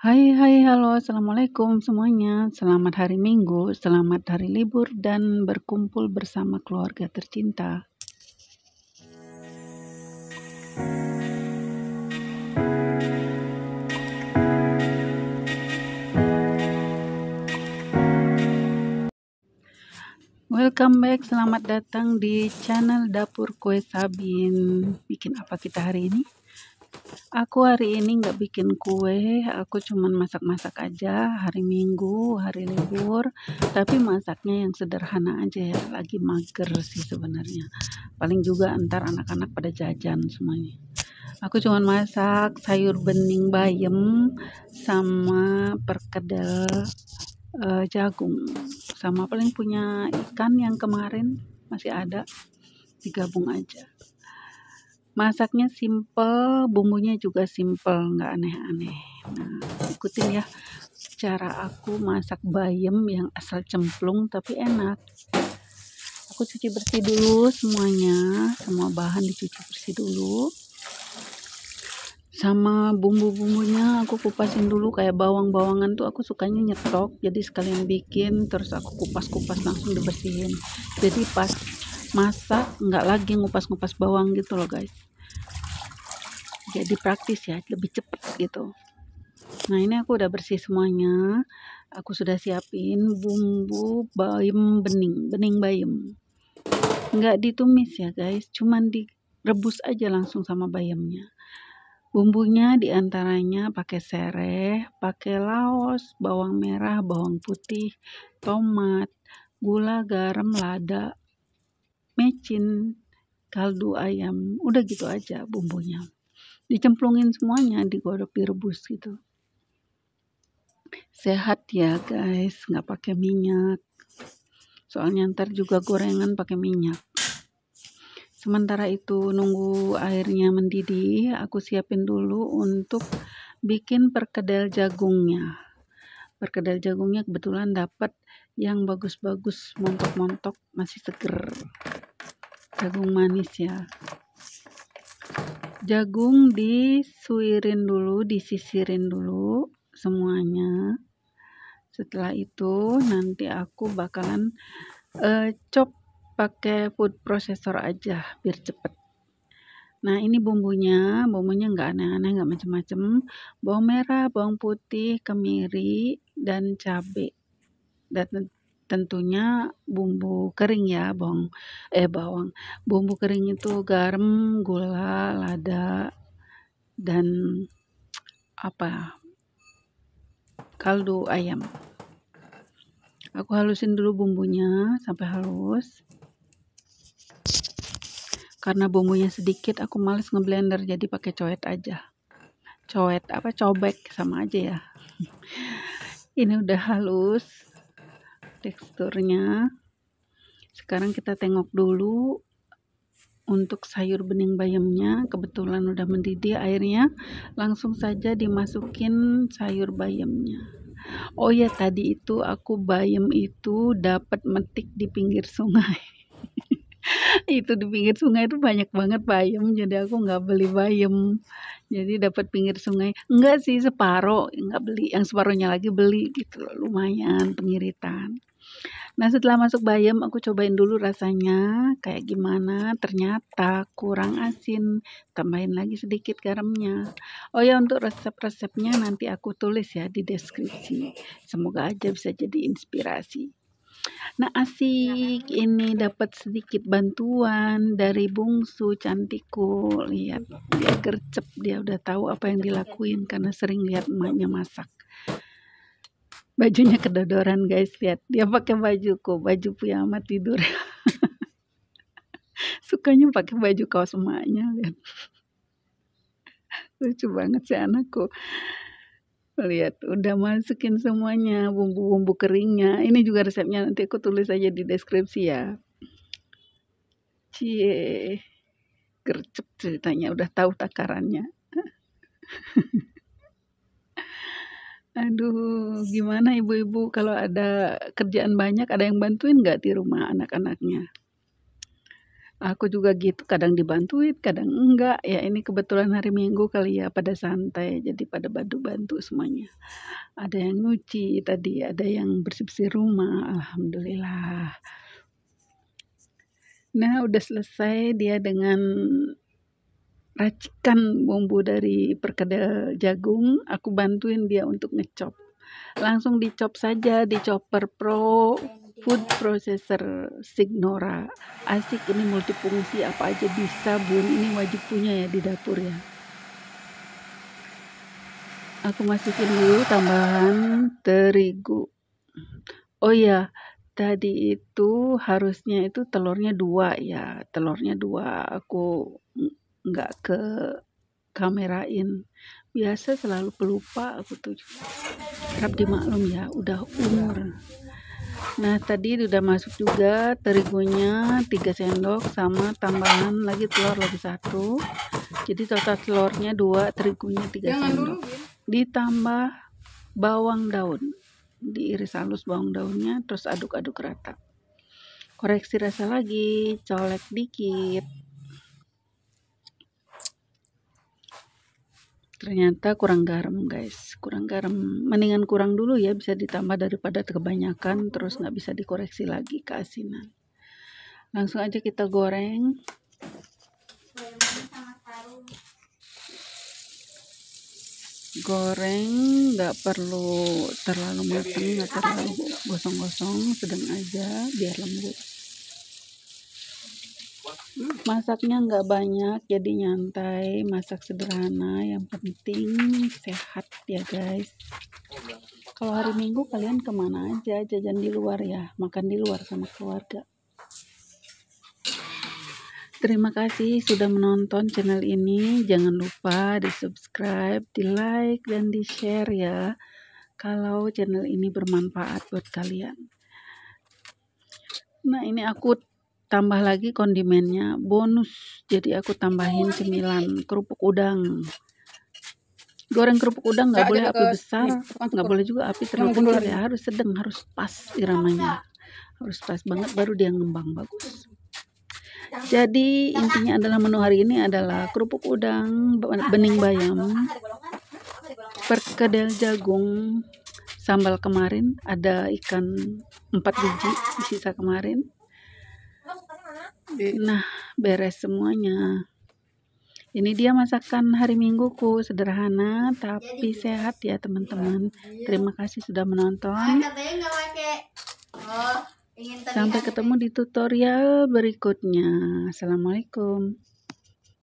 Hai hai halo assalamualaikum semuanya selamat hari minggu selamat hari libur dan berkumpul bersama keluarga tercinta Welcome back, selamat datang di channel Dapur Kue Sabin. Bikin apa kita hari ini? Aku hari ini nggak bikin kue, aku cuman masak-masak aja hari Minggu, hari libur. Tapi masaknya yang sederhana aja ya, lagi mager sih sebenarnya. Paling juga antar anak-anak pada jajan semuanya. Aku cuman masak sayur bening bayam sama perkedel uh, jagung sama paling punya ikan yang kemarin masih ada digabung aja masaknya simple bumbunya juga simple nggak aneh-aneh. Nah ikutin ya. Cara aku masak bayam yang asal cemplung tapi enak. Aku cuci bersih dulu semuanya. Semua bahan dicuci bersih dulu. Sama bumbu-bumbunya aku kupasin dulu. Kayak bawang-bawangan tuh aku sukanya nyetok. Jadi sekalian bikin terus aku kupas-kupas langsung dibersihin. Jadi pas masak nggak lagi ngupas-ngupas bawang gitu loh guys jadi praktis ya lebih cepet gitu. Nah ini aku udah bersih semuanya. Aku sudah siapin bumbu bayam bening bening bayam. Nggak ditumis ya guys. Cuman direbus aja langsung sama bayamnya. Bumbunya di antaranya pakai sereh, pakai laos, bawang merah, bawang putih, tomat, gula, garam, lada, mecin, kaldu ayam. Udah gitu aja bumbunya. Dicemplungin semuanya, digodok, direbus gitu. Sehat ya guys, nggak pakai minyak. Soalnya ntar juga gorengan pakai minyak. Sementara itu nunggu airnya mendidih, aku siapin dulu untuk bikin perkedel jagungnya. Perkedel jagungnya kebetulan dapat yang bagus-bagus, montok-montok, masih seger. Jagung manis ya. Jagung disuirin dulu, disisirin dulu semuanya. Setelah itu nanti aku bakalan uh, chop pakai food processor aja biar cepet. Nah ini bumbunya bumbunya nggak aneh-aneh nggak macem-macem. Bawang merah bawang putih kemiri dan cabai dan tentunya bumbu kering ya bawang eh bawang. Bumbu kering itu garam gula lada dan apa? Kaldu ayam. Aku halusin dulu bumbunya sampai halus. Karena bumbunya sedikit aku males ngeblender jadi pakai coet aja. Coet apa? Cobek sama aja ya. Ini udah halus teksturnya. Sekarang kita tengok dulu untuk sayur bening bayamnya. Kebetulan udah mendidih airnya. Langsung saja dimasukin sayur bayamnya. Oh ya tadi itu aku bayam itu dapat metik di pinggir sungai. Itu di pinggir sungai itu banyak banget bayam jadi aku nggak beli bayam. Jadi dapat pinggir sungai. Enggak sih separuh nggak beli. Yang separuhnya lagi beli gitu. Lumayan pengiritan nah setelah masuk bayam aku cobain dulu rasanya kayak gimana. Ternyata kurang asin. Tambahin lagi sedikit garamnya. Oh ya untuk resep-resepnya nanti aku tulis ya di deskripsi. Semoga aja bisa jadi inspirasi. Nah, asik. Ini dapat sedikit bantuan dari bungsu cantikku. Lihat, dia gercep, dia udah tahu apa yang dilakuin karena sering lihat emaknya masak. Bajunya kedodoran guys, lihat. Dia pakai bajuku, baju piyama tidur. Sukanya pakai baju kaos emaknya, lihat. Lucu banget sih anakku. Lihat, udah masukin semuanya bumbu-bumbu keringnya. Ini juga resepnya nanti aku tulis aja di deskripsi ya. Cie, gercep ceritanya, udah tahu takarannya. Aduh, gimana ibu-ibu? Kalau ada kerjaan banyak, ada yang bantuin nggak di rumah anak-anaknya? aku juga gitu kadang dibantuin kadang enggak. Ya ini kebetulan hari minggu kali ya pada santai jadi pada bantu-bantu semuanya. Ada yang nyuci tadi ada yang bersih-bersih rumah alhamdulillah. Nah udah selesai dia dengan racikan bumbu dari perkedel jagung aku bantuin dia untuk ngecop. Langsung dicop saja di chopper pro food processor Signora. Asik ini multifungsi apa aja bisa bun? Ini wajib punya ya di dapur ya? Aku masukin dulu tambahan terigu. Oh ya tadi itu harusnya itu telurnya dua ya telurnya dua. Aku nggak ke kamerain biasa selalu pelupa aku tuh harap dimaklum ya udah umur Nah, tadi udah masuk juga terigunya 3 sendok sama tambahan lagi telur lagi satu. Jadi total telurnya 2, terigunya 3 Jangan sendok. Dulu, Ditambah bawang daun. Diiris halus bawang daunnya terus aduk-aduk rata. Koreksi rasa lagi, colek dikit. Ternyata kurang garam guys. Kurang garam. Mendingan kurang dulu ya bisa ditambah daripada kebanyakan terus nggak bisa dikoreksi lagi keasinan. Langsung aja kita goreng. Goreng nggak perlu terlalu matang nggak terlalu gosong-gosong sedang aja biar lembut masaknya nggak banyak jadi nyantai masak sederhana yang penting sehat ya guys kalau hari minggu kalian ke mana aja jajan di luar ya makan di luar sama keluarga Terima kasih sudah menonton channel ini. Jangan lupa di subscribe, di like, dan di share ya. Kalau channel ini bermanfaat buat kalian. Nah ini aku tambah lagi kondimennya bonus. Jadi aku tambahin cemilan kerupuk udang. Goreng kerupuk udang nggak boleh api besar nggak boleh juga api terlalu kecil ya. Harus sedang harus pas iramanya. Harus pas banget baru dia ngembang bagus. Jadi intinya adalah menu hari ini adalah kerupuk udang bening bayam perkedel jagung sambal kemarin ada ikan empat biji sisa kemarin Nah, beres semuanya. Ini dia masakan hari mingguku, sederhana tapi sehat ya teman-teman. Terima kasih sudah menonton. Oh, Sampai ketemu di tutorial berikutnya. Assalamualaikum.